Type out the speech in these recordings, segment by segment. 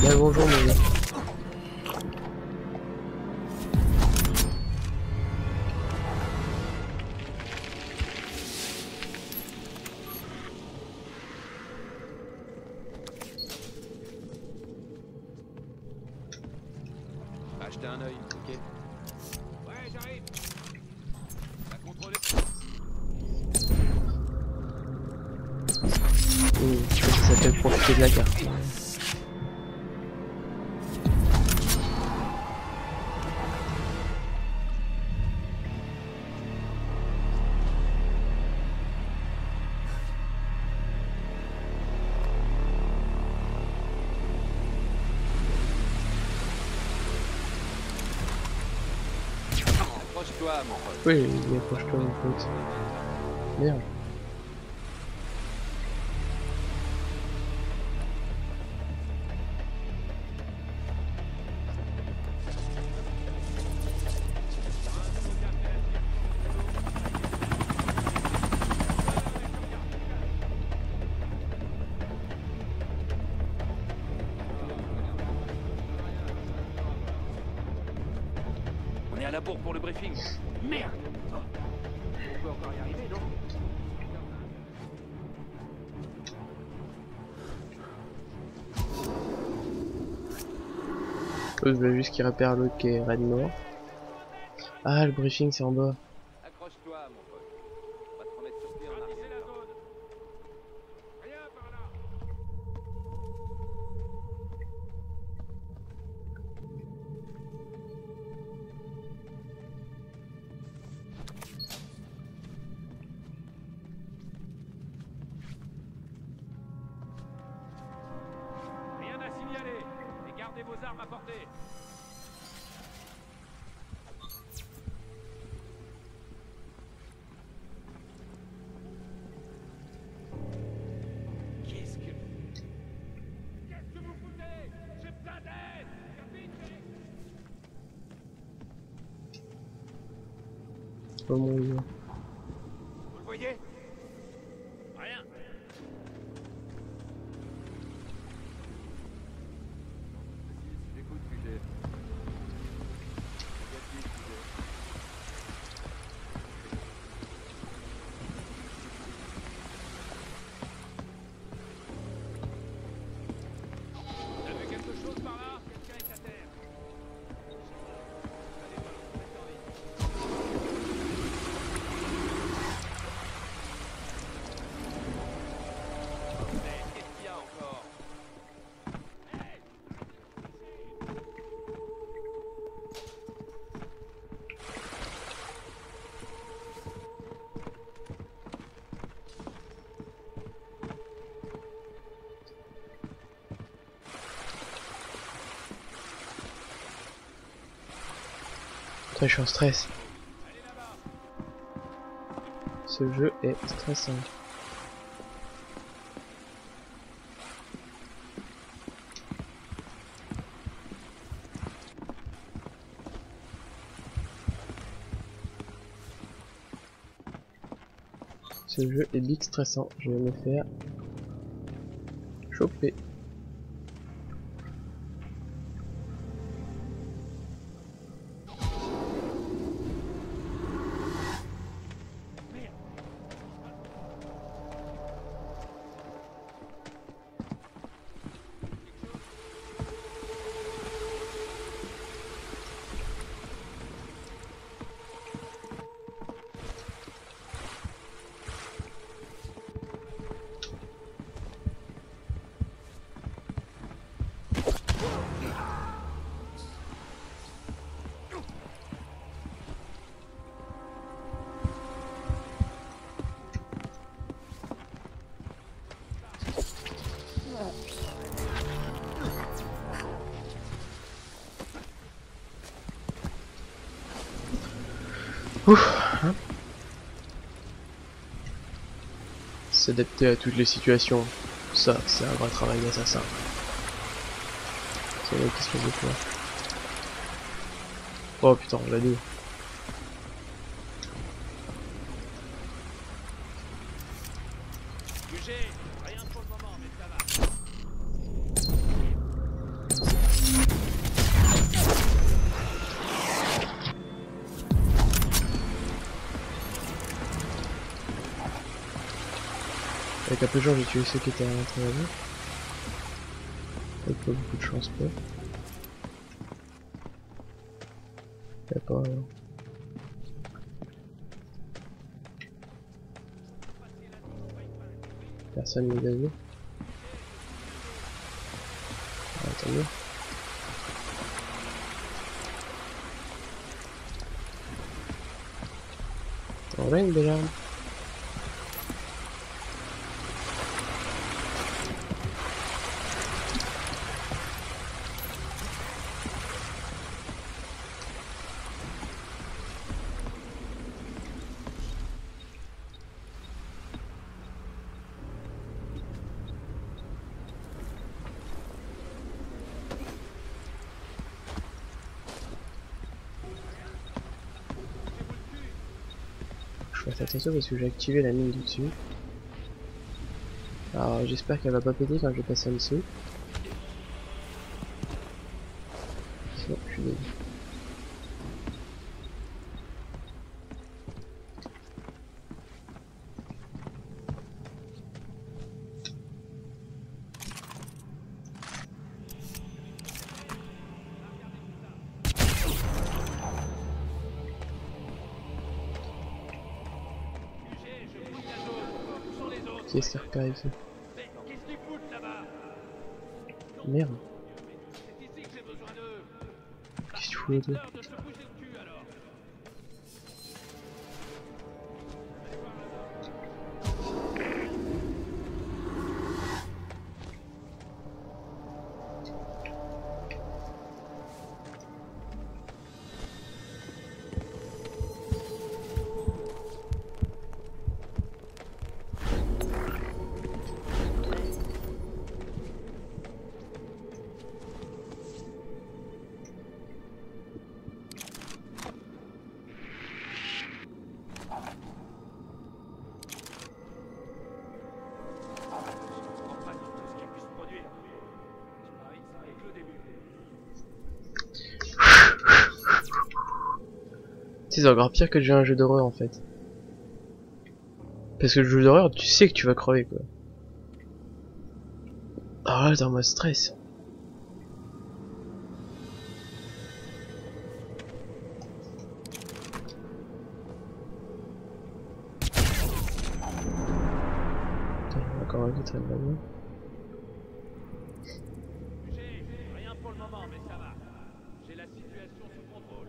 Bien bonjour mon gars. Achetez un œil, ok Ouais, j'arrive. La contrôler. Mmh, je ça s'appelle profiter de la carte. Approche-toi. Oui, approche-toi mon pote. Merde. À la bourre pour le briefing. Merde On peut encore y arriver, non Je veux juste qu'il repère l'autre qui est red mort. Ah, le briefing c'est en bas. Vos armes à portée. Qu'est-ce que... Qu'est-ce que vous foutez? J'ai besoin d'aide Capitaine Oh mon. Vous le voyez? Je suis en stress. Ce jeu est stressant. Ce jeu est big stressant. Je vais me faire choper. Hein. S'adapter à toutes les situations, ça, c'est un vrai travail d'assassin. C'est vrai, qu'est-ce que je fais Oh putain, on l'a dit. Rien pour le moment, mais ça va. Un peu de chance, j'ai tué ceux qui étaient à l'intérieur. Avec pas beaucoup de chance, quoi. Y'a pas... euh, Personne ne gagné. Tant mieux. On règne déjà. Attention parce que j'ai activé la mine du dessus. Alors j'espère qu'elle va pas péter quand je vais passer en dessous. Sinon je suis désolé. Qui a repéré ici Merde, qu'est-ce que tu fous là-dedans C'est encore pire que de jouer un jeu d'horreur en fait. Parce que le jeu d'horreur, tu sais que tu vas crever quoi. Alors là, t'es en mode stress. Encore un là-bas. J'ai rien pour le moment, mais ça va. J'ai la situation sous contrôle.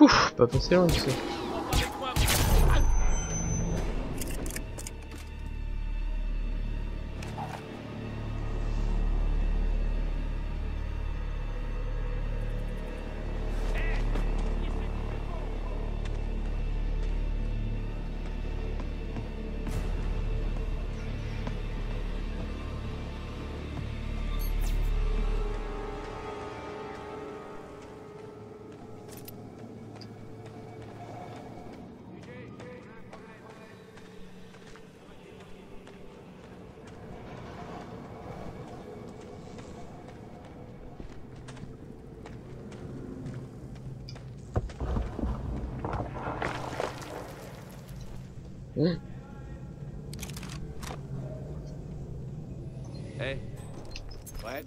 Ouf, pas passé loin tu sais. Hein Eh Ouais,